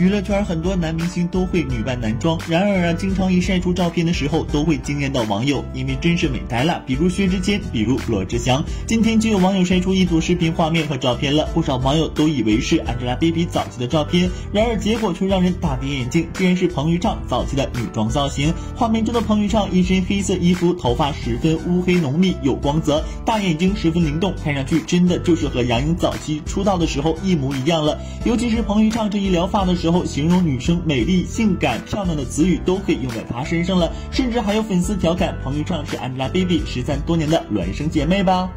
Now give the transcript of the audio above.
娱乐圈很多男明星都会女扮男装，然而啊，经常一晒出照片的时候都会惊艳到网友，因为真是美呆了。比如薛之谦，比如罗志祥。今天就有网友晒出一组视频画面和照片了，不少网友都以为是 Angelababy 早期的照片，然而结果却让人大跌眼镜，竟然是彭昱畅早期的女装造型。画面中的彭昱畅一身黑色衣服，头发十分乌黑浓密有光泽，大眼睛十分灵动，看上去真的就是和杨颖早期出道的时候一模一样了。尤其是彭昱畅这一撩发的时候时候，形容女生美丽、性感、漂亮的词语都可以用在她身上了，甚至还有粉丝调侃彭昱畅是 Angelababy 失散多年的孪生姐妹吧。